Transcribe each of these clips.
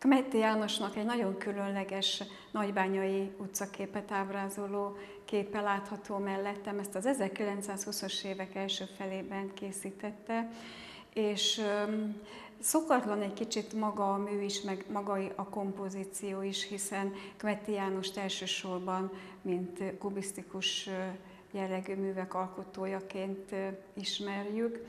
Kmetti Jánosnak egy nagyon különleges nagybányai utcaképet ábrázoló képe látható mellettem. Ezt az 1920-as évek első felében készítette, és szokatlan egy kicsit maga a mű is, meg maga a kompozíció is, hiszen Kmetti Jánost elsősorban, mint kubisztikus jellegű művek alkotójaként ismerjük.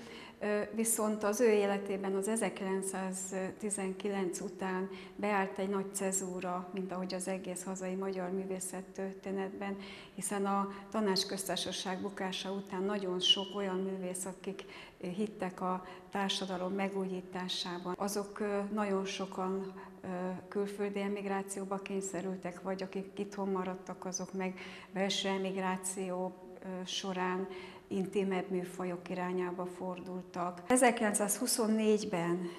Viszont az ő életében az 1919 után beállt egy nagy cezúra, mint ahogy az egész hazai magyar művészet történetben, hiszen a tanácsköztársaság bukása után nagyon sok olyan művész, akik hittek a társadalom megújításában, azok nagyon sokan külföldi emigrációba kényszerültek, vagy akik itthon maradtak, azok meg belső emigráció során intimebb műfajok irányába fordultak. 1924-ben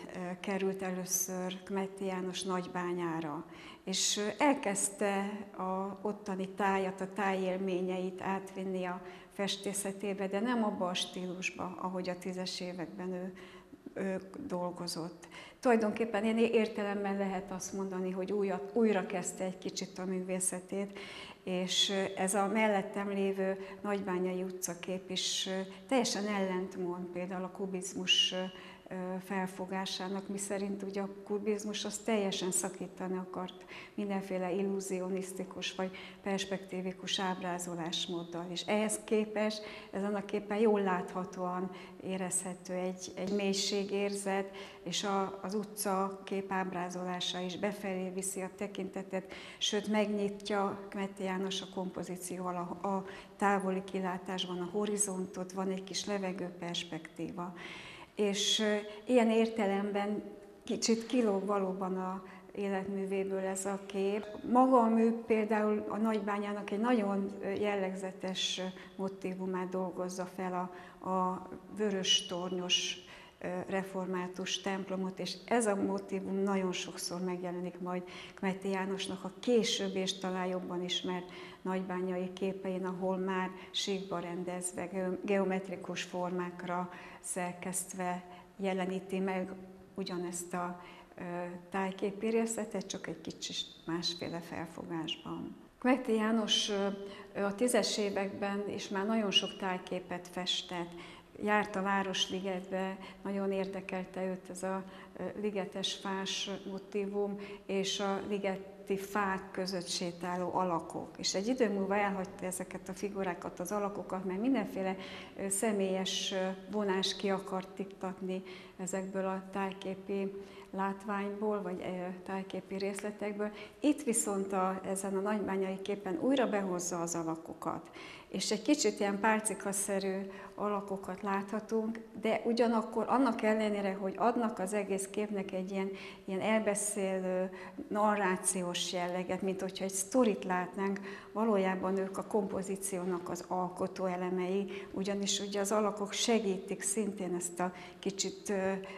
került először Kmetti János Nagybányára, és elkezdte a ottani tájat, a tájélményeit átvinni a festészetébe, de nem abba a stílusba, ahogy a tízes években ő, dolgozott. Tulajdonképpen én értelemben lehet azt mondani, hogy újra, újra kezdte egy kicsit a művészetét, és ez a mellettem lévő Nagybányai utcakép is teljesen ellentmond például a kubizmus felfogásának, miszerint ugye a kubizmus az teljesen szakítani akart mindenféle illúzionisztikus vagy perspektívikus ábrázolásmóddal. És ehhez képest ezen a képen jól láthatóan érezhető egy, egy mélységérzet, és a, az utca kép ábrázolása is befelé viszi a tekintetet, sőt megnyitja Kmetti János a kompozícióval a, a távoli kilátásban a horizontot, van egy kis levegő perspektíva. És ilyen értelemben kicsit kilóg valóban a életművéből ez a kép. Maga a mű például a nagybányának egy nagyon jellegzetes motivumát dolgozza fel a, a vörös tornyos református templomot, és ez a motivum nagyon sokszor megjelenik majd Kmetti Jánosnak a később és talán jobban ismert nagybányai képein, ahol már síkba rendezve, geometrikus formákra szerkesztve jeleníti meg ugyanezt a tájképi részletet, csak egy kicsit másféle felfogásban. Kmetti János a tízes években is már nagyon sok tájképet festett, járt a Városligetbe, nagyon érdekelte őt ez a ligetes fás motivum, és a ligeti fák között sétáló alakok. És egy idő múlva elhagyta ezeket a figurákat, az alakokat, mert mindenféle személyes vonás ki akart iktatni ezekből a tájképi látványból, vagy tájképi részletekből. Itt viszont a, ezen a nagybányai képen újra behozza az alakokat, és egy kicsit ilyen pálcikaszerű alakokat láthatunk, de ugyanakkor annak ellenére, hogy adnak az egész képnek egy ilyen, ilyen elbeszélő, narrációs jelleget, mint hogyha egy sztorit látnánk, valójában ők a kompozíciónak az alkotó elemei, ugyanis ugye az alakok segítik szintén ezt a kicsit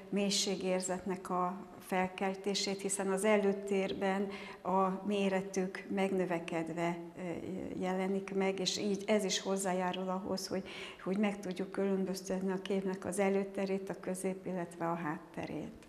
mélységérzetnek a felkeltését, hiszen az előtérben a méretük megnövekedve jelenik meg, és így ez is hozzájárul ahhoz, hogy, hogy meg tudjuk különböztetni a képnek az előterét, a közép, illetve a hátterét.